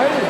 All right.